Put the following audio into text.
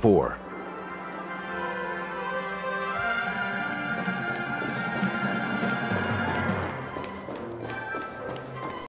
4.